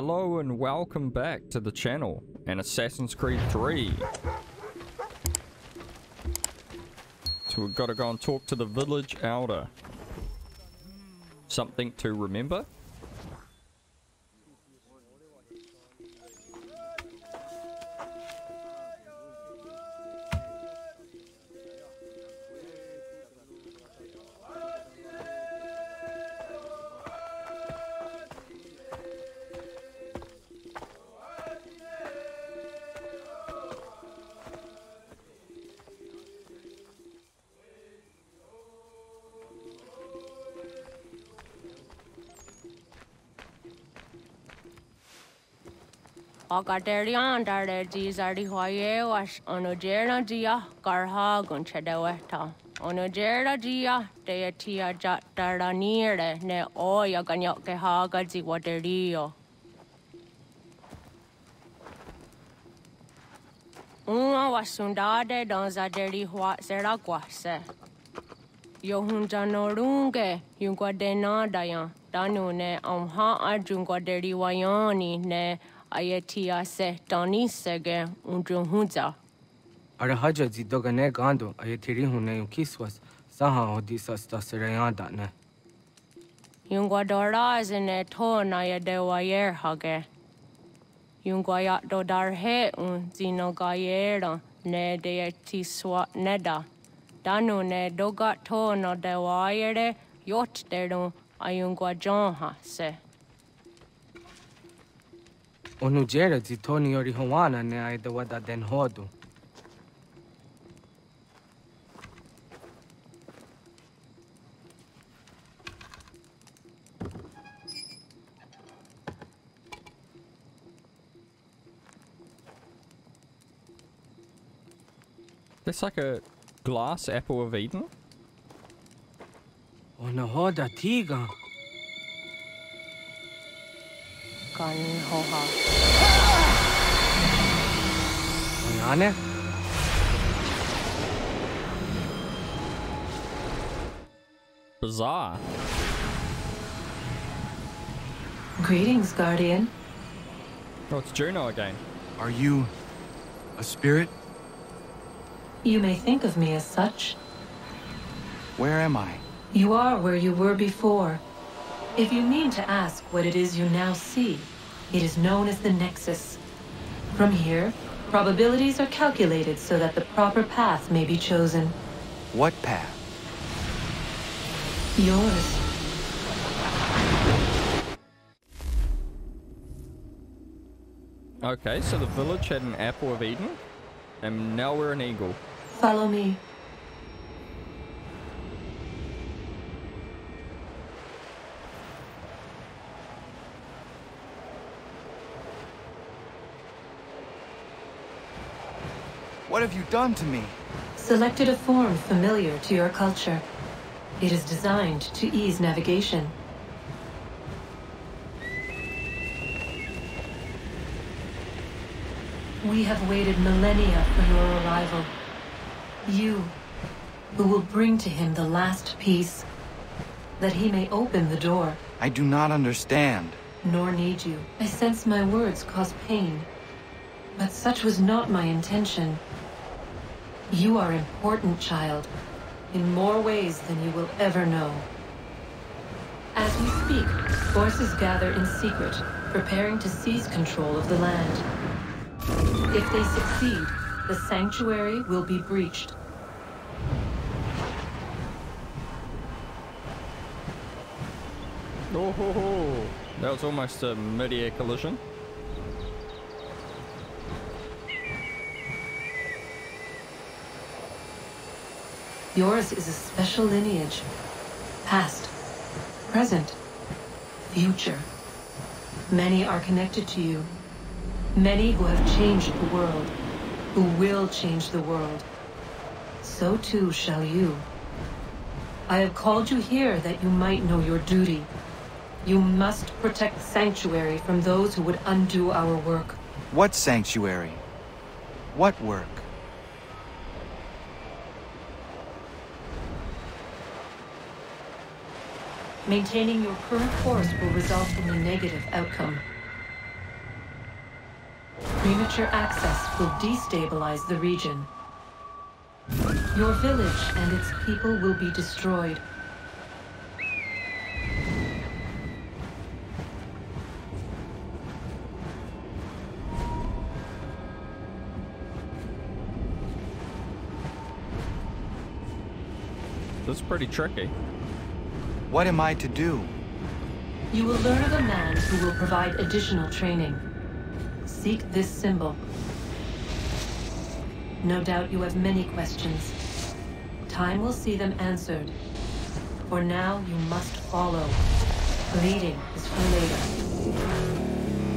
Hello and welcome back to the channel and Assassin's Creed 3. So we've got to go and talk to the village elder. Something to remember? Ogadeirian darledis ardihoiewas onogera dia garha gunchedeweta. Onogera dia deatia jataranire ne oya ganyoke haga ziwaderio. Uma wasundade danza derihua zeraguase. Yohunjanorunge yungwa denadayan. Danune amha ajungwa deriwayani ne ayatia se tani sege unjuhunza. Arahaja zidoga ne gando ayatiri hune yukiswas saha odisas tasireyanda ne. Yungwa doraz in a ton ayadewa yer hage. Yungwa yat do darhe un zinogayera ne deetiswa neda. Danu ne dogat ton odewayere yot deru ayungwa jonha se. Onu jera zitoni yori hawana ne aidawada den hodu. That's like a glass apple of Eden? Ona hoda tiga. Kan hoha. Bizarre. Greetings, Guardian. Oh, it's Juno again. Are you a spirit? You may think of me as such. Where am I? You are where you were before. If you mean to ask what it is you now see, it is known as the Nexus. From here, probabilities are calculated so that the proper path may be chosen. What path? Yours. Okay, so the village had an apple of Eden, and now we're an eagle. Follow me. What have you done to me? Selected a form familiar to your culture. It is designed to ease navigation. We have waited millennia for your arrival. You, who will bring to him the last piece, that he may open the door, I do not understand. nor need you. I sense my words cause pain, but such was not my intention. You are important, child, in more ways than you will ever know. As we speak, forces gather in secret, preparing to seize control of the land. If they succeed, the sanctuary will be breached. Oh ho ho! That was almost a mid-air collision. Yours is a special lineage. Past, present, future. Many are connected to you. Many who have changed the world, who will change the world. So too shall you. I have called you here that you might know your duty. You must protect Sanctuary from those who would undo our work. What sanctuary? What work? Maintaining your current course will result in a negative outcome. Premature access will destabilize the region. Your village and its people will be destroyed. That's pretty tricky. What am I to do? You will learn of a man who will provide additional training. Seek this symbol. No doubt you have many questions. Time will see them answered. For now, you must follow. Leading is for later.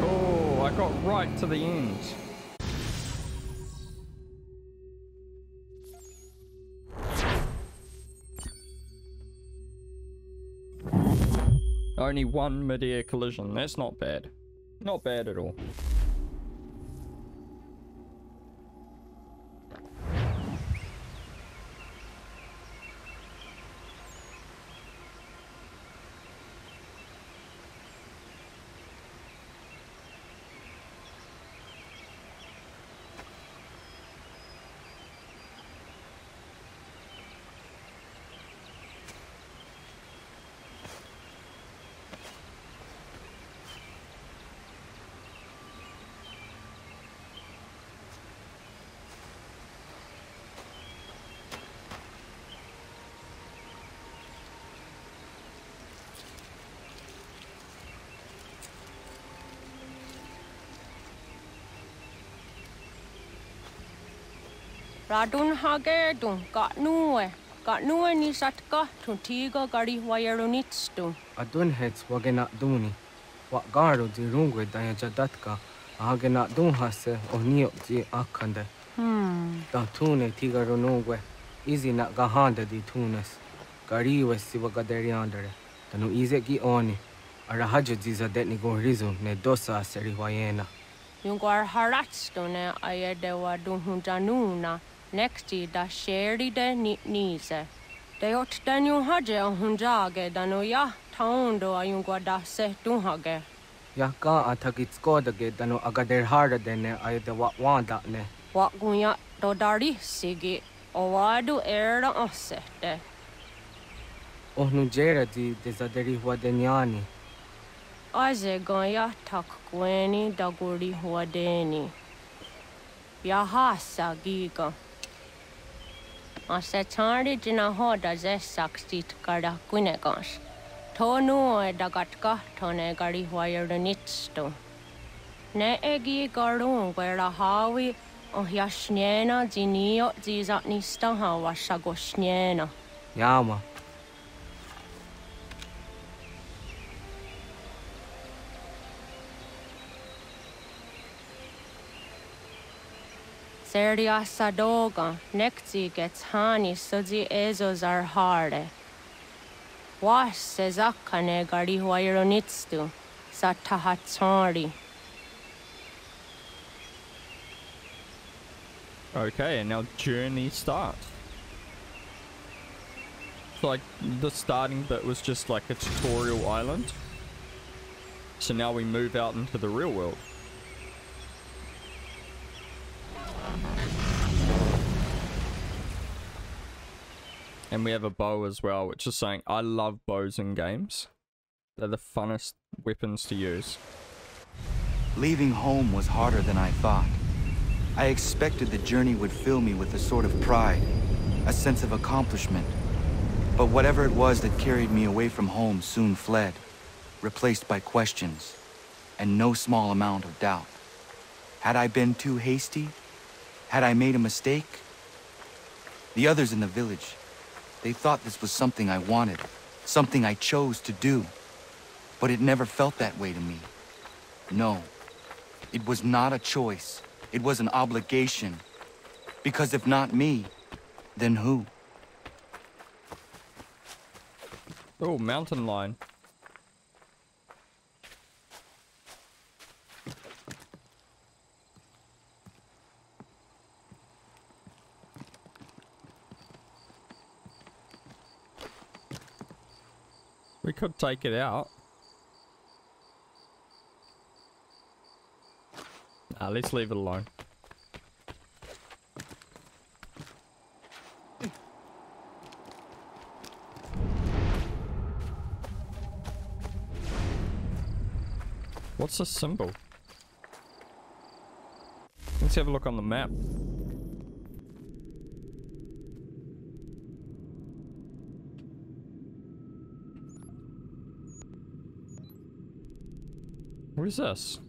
Oh, I got right to the end. Only one mid-air collision. That's not bad. Not bad at all. Radun hage dun ka nuwe ka nuwe Radunhagetun, Gatnue, ka nisatgatun, Tiga gari wayarunitstun. Adunhets wagenatduni, Wakgaro di rungwe dayajadatka, Ahagenatdunhase, Oniokti akande. Hmm. Datune tiga runungwe, Izina gahanda di Tunis, Gariwe siwagaderiandere, Tanu izeki oni, Arahaja zizadetni gohrizu, ne dosa seri wayena. Yung harats ne ayede wa dunhuntanuna. Nexti da sherry de niise De ot den ju hage och hon jage den och ja taondo a ju guarda se dun hage. Jaka a tagit skodage den och agader harde denne a ju de wat wanda ne. Wat gunja då dari sigi och vad du är den och sette. Och nu gera di desaderi hua denjani. Aze ganja tak kweni da guri hua deni. Jahassa gigan. Asetsaari na hoda zessaksit kada kunekans. Tonu e dagat kahtone gari huajarunitstu. Ne egi garun kuera haavi ohjasniena zinio zizatnista haavassa gosniena. Jaama. Ezos are harde. Okay, and now journey starts. Like the starting bit was just like a tutorial island. So now we move out into the real world. And we have a bow as well, which is saying I love bows in games. They're the funnest weapons to use. Leaving home was harder than I thought. I expected the journey would fill me with a sort of pride, a sense of accomplishment. But whatever it was that carried me away from home soon fled, replaced by questions, and no small amount of doubt. Had I been too hasty? Had I made a mistake? The others in the village, they thought this was something I wanted, something I chose to do. But it never felt that way to me. No, it was not a choice. It was an obligation. Because if not me, then who? Oh, mountain lion. We could take it out. Let's leave it alone. What's the symbol? Let's have a look on the map. What is this?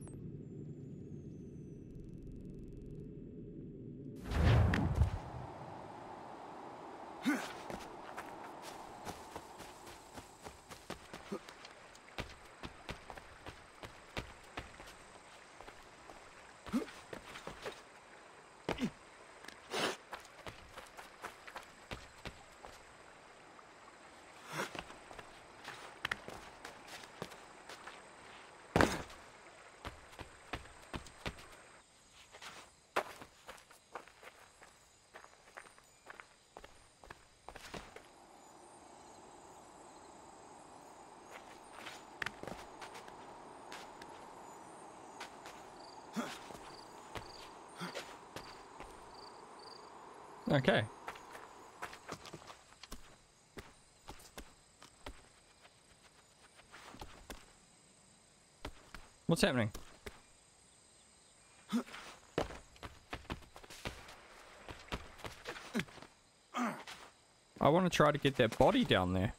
Okay. What's happening? I want to try to get that body down there.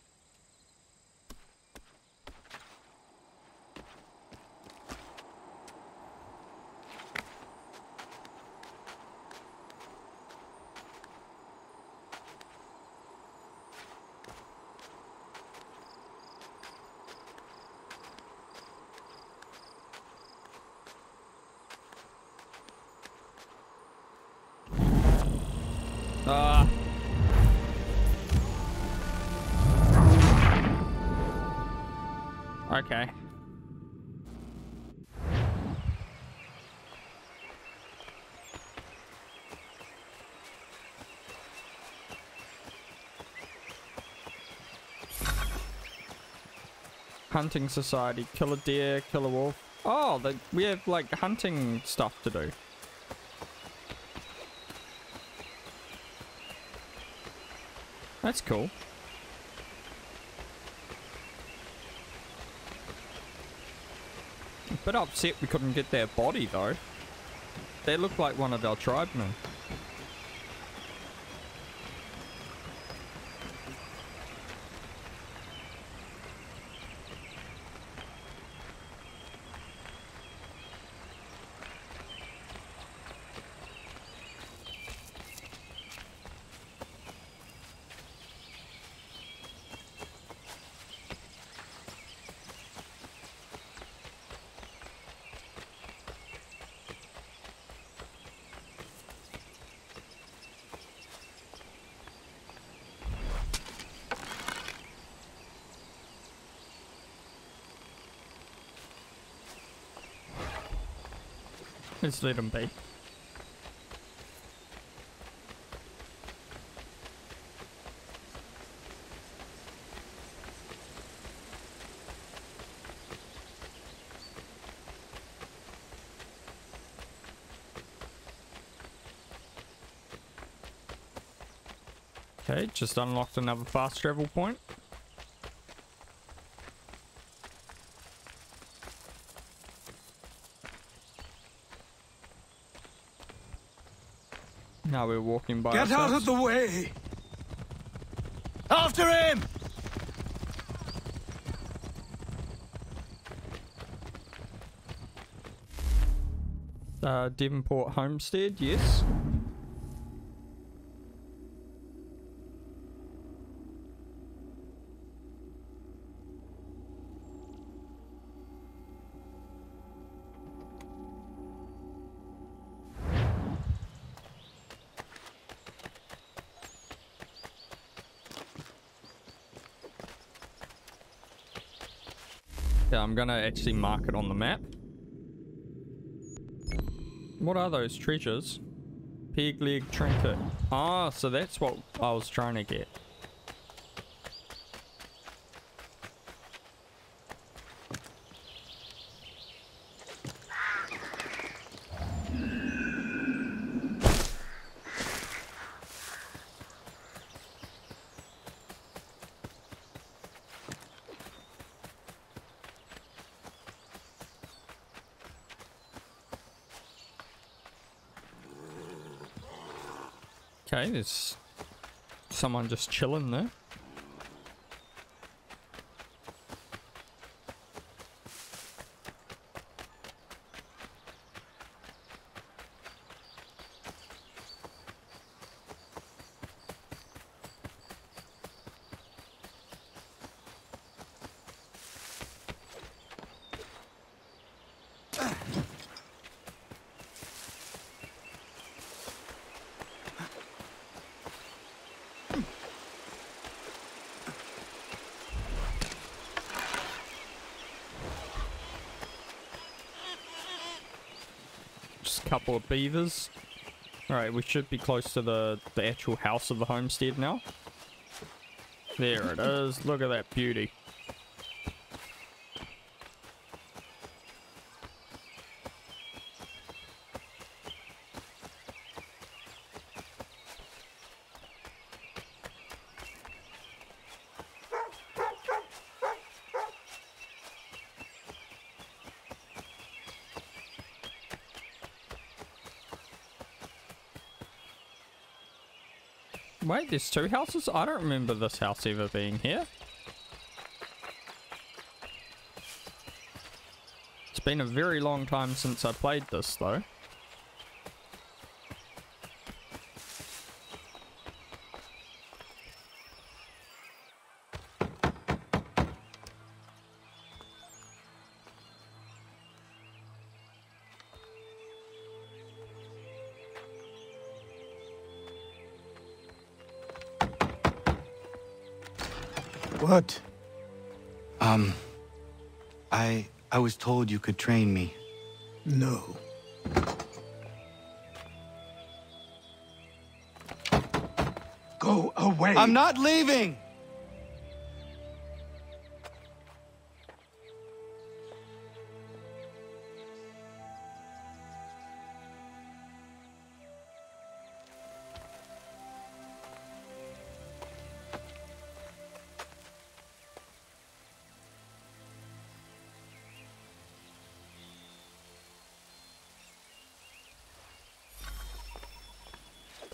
Ah. Okay. Hunting society, kill a deer, kill a wolf. Oh, we have like hunting stuff to do. That's cool. A bit upset we couldn't get their body though. They look like one of our tribemen. Let's let them be. Okay, just unlocked another fast travel point. Now we're walking by Get out of the way! After him! Uh, Davenport Homestead, yes. I'm gonna actually mark it on the map. What are those treasures? Pig leg trinket. Ah, so that's what I was trying to get. Okay, there's someone just chilling there. Couple of beavers. Alright, we should be close to the, the actual house of the homestead now. There it is. Look at that beauty. Wait, there's two houses? I don't remember this house ever being here. It's been a very long time since I played this though. What? Um, I I was told you could train me. No. Go away. I'm not leaving.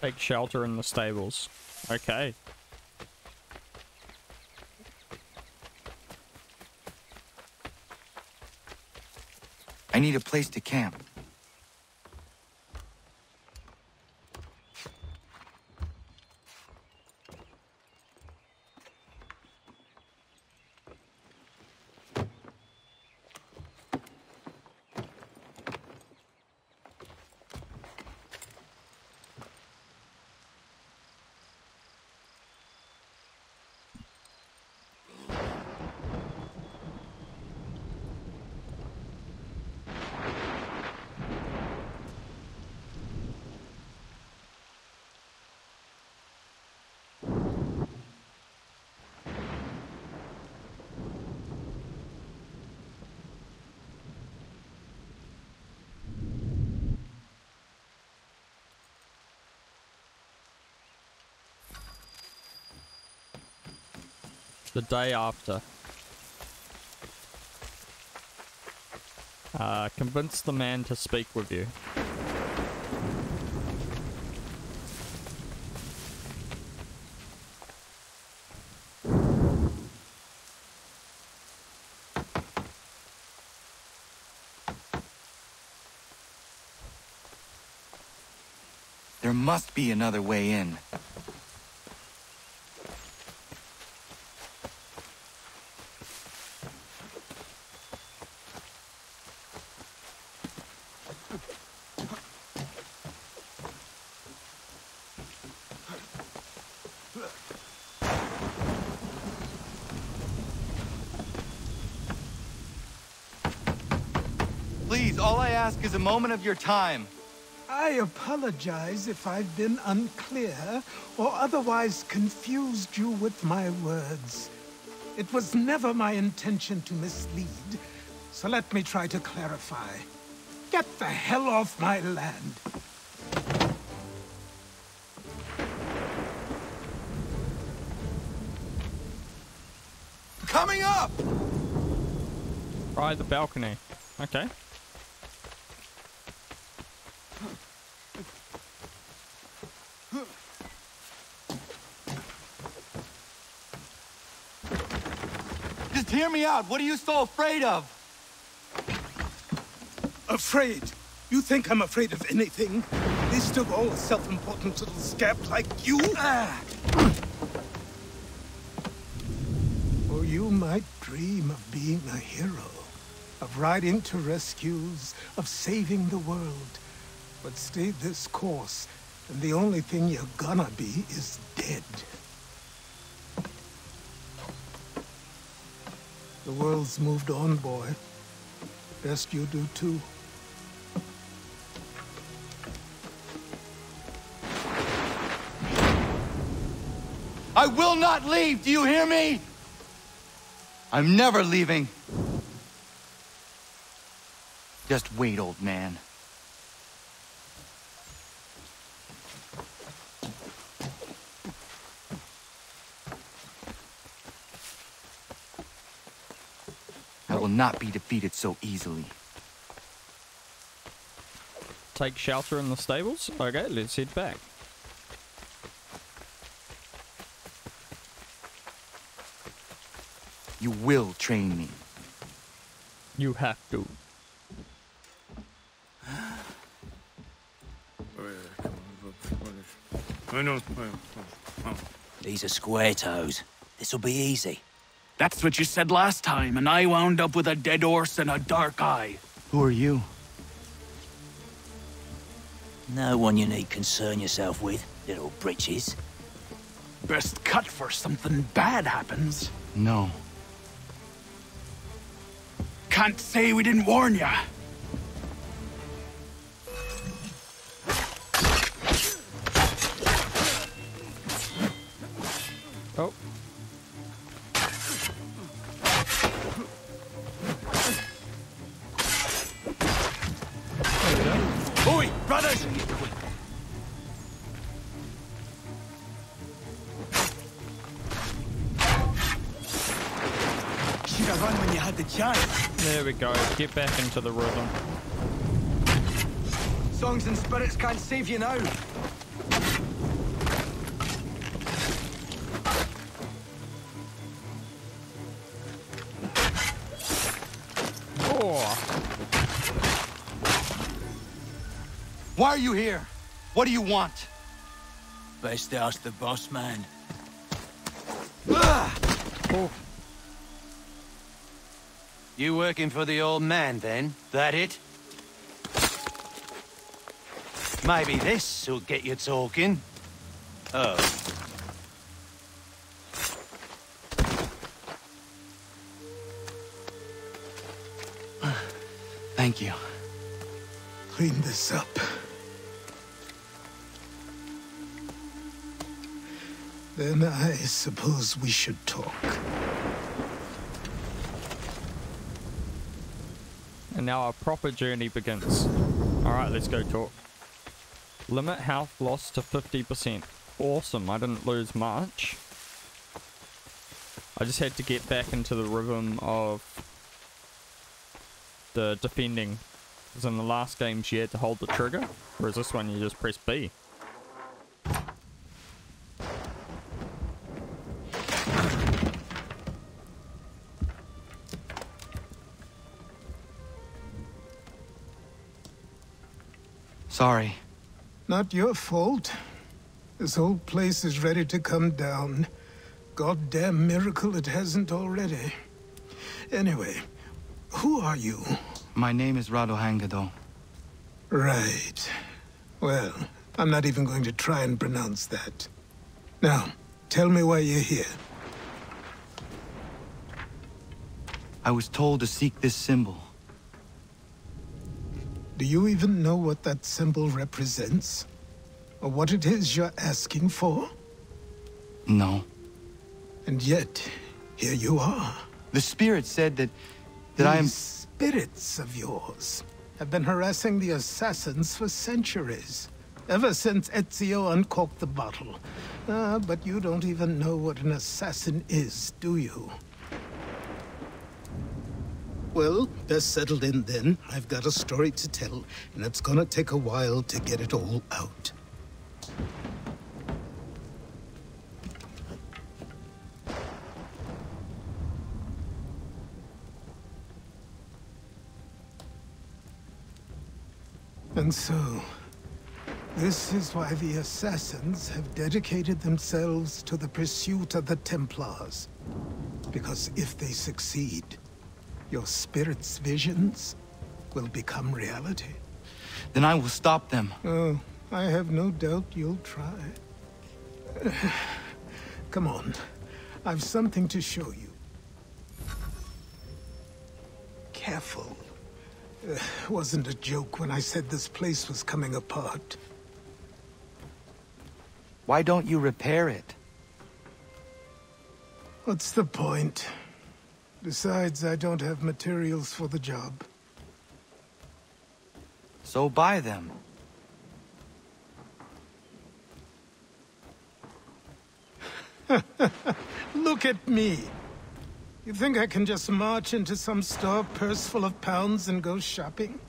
Take shelter in the stables. Okay. I need a place to camp. The day after. Uh, convince the man to speak with you. There must be another way in. Please, all I ask is a moment of your time. I apologize if I've been unclear or otherwise confused you with my words. It was never my intention to mislead, so let me try to clarify. Get the hell off my land. Coming up! Try the balcony. Okay. Hear me out. What are you so afraid of? Afraid? You think I'm afraid of anything? Least of all a self-important little scab like you? Ah. Or you might dream of being a hero. Of riding to rescues, of saving the world. But stay this course, and the only thing you're gonna be is dead. The world's moved on, boy. Best you do too. I will not leave. Do you hear me? I'm never leaving. Just wait, old man. Not be defeated so easily. Take shelter in the stables? Okay, let's head back. You will train me. You have to. These are square toes. This'll be easy. That's what you said last time, and I wound up with a dead horse and a dark eye. Who are you? No one you need concern yourself with, little britches. Best cut for something bad happens. No. Can't say we didn't warn ya. We go. Get back into the rhythm. Songs and spirits can't save you now. Oh, Why are you here? What do you want? Best ask the boss man. oh. You working for the old man, then? That it? Maybe this will get you talking. Oh. Thank you. Clean this up. Then I suppose we should talk. And now our proper journey begins. Alright, let's go talk. Limit health loss to 50%. Awesome, I didn't lose much. I just had to get back into the rhythm of the defending. Because in the last games you had to hold the trigger, whereas this one you just press B. Not your fault. This whole place is ready to come down. Goddamn miracle it hasn't already. Anyway, who are you? My name is Ratonhnhaké:ton. Right. Well, I'm not even going to try and pronounce that. Now, tell me why you're here. I was told to seek this symbol. Do you even know what that symbol represents? Or what it is you're asking for? No. And yet, here you are. The spirit said that... that I am... These spirits of yours have been harassing the assassins for centuries. Ever since Ezio uncorked the bottle. Ah, but you don't even know what an assassin is, do you? well, they're settled in then. I've got a story to tell, and it's gonna take a while to get it all out. And so, this is why the Assassins have dedicated themselves to the pursuit of the Templars. Because if they succeed, your spirit's visions will become reality. Then I will stop them. Oh, I have no doubt you'll try. Come on. I've something to show you. Careful. Uh, wasn't a joke when I said this place was coming apart. Why don't you repair it? What's the point? Besides, I don't have materials for the job. So buy them. Look at me. You think I can just march into some store purse full of pounds and go shopping?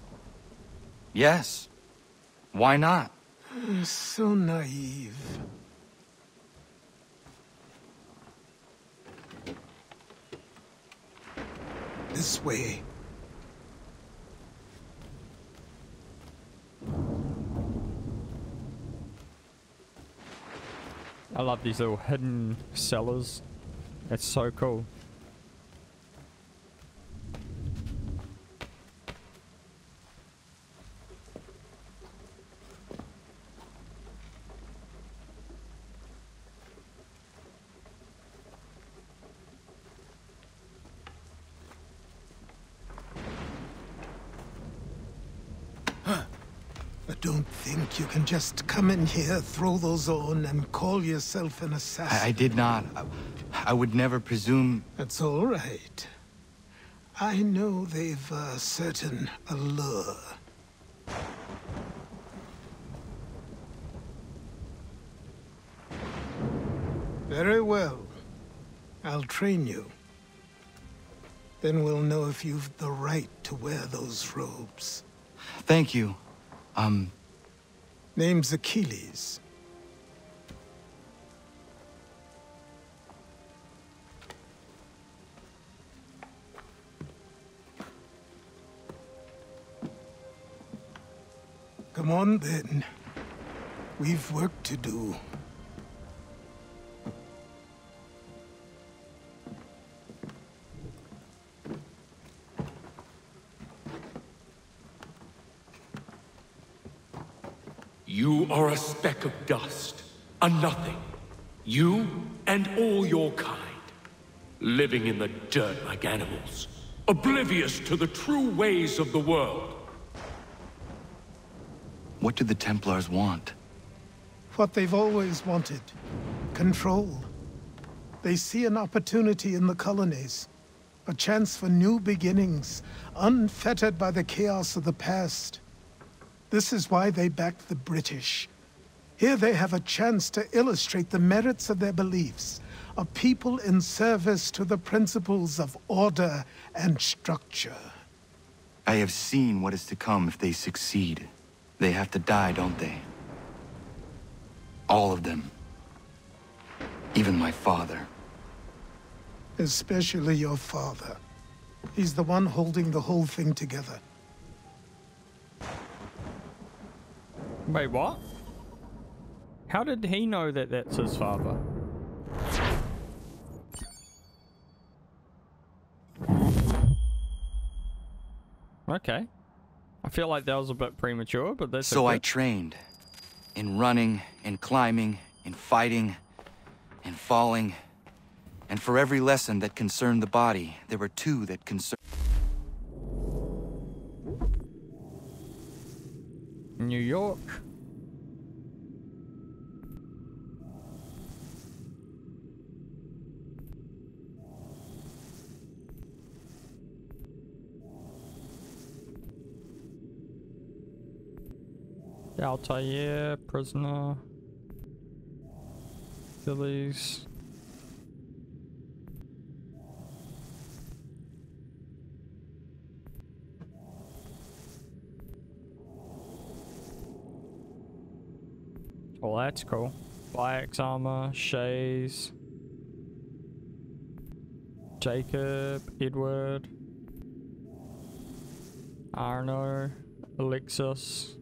Yes. Why not? So naive. This way. I love these little hidden cellars. It's so cool. Don't think you can just come in here, throw those on, and call yourself an assassin. I, I did not. I, I would never presume. That's all right. I know they've a certain allure. Very well. I'll train you. Then we'll know if you've the right to wear those robes. Thank you. Um, Name's Achilles. Come on then. We've work to do. Speck of dust, a nothing. You and all your kind. Living in the dirt like animals. Oblivious to the true ways of the world. what do the Templars want? What they've always wanted. Control. They see an opportunity in the colonies. A chance for new beginnings, unfettered by the chaos of the past. This is why they backed the British. Here they have a chance to illustrate the merits of their beliefs. A people in service to the principles of order and structure. I have seen what is to come if they succeed. They have to die, don't they? All of them. Even my father. Especially your father. He's the one holding the whole thing together. Wait, what? How did he know that that's his father? Okay. I feel like that was a bit premature, but that's So I trained. In running, in climbing, in fighting, in falling. And for every lesson that concerned the body, there were two that concerned... New York. Altair, prisoner. Phillies. Well, that's cool. Black's armor, Shays, Jacob, Edward, Arno, Alexis,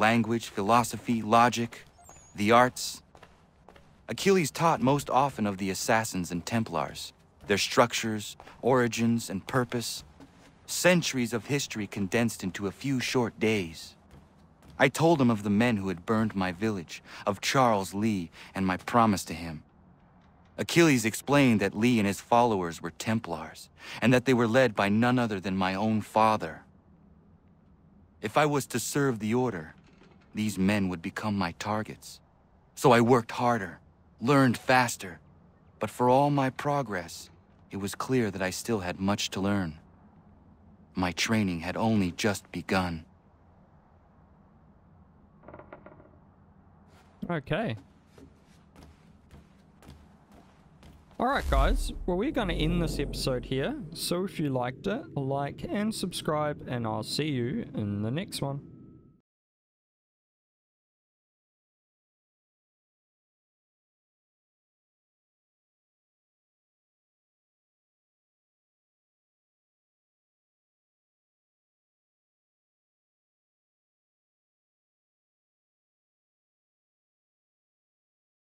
language, philosophy, logic, the arts. Achilles taught most often of the assassins and Templars, their structures, origins, and purpose. Centuries of history condensed into a few short days. I told him of the men who had burned my village, of Charles Lee, and my promise to him. Achilles explained that Lee and his followers were Templars, and that they were led by none other than my own father. If I was to serve the Order, these men would become my targets. So I worked harder, learned faster, but for all my progress, it was clear that I still had much to learn. My training had only just begun. Okay. Alright guys, well we're going to end this episode here, so if you liked it, like and subscribe and I'll see you in the next one.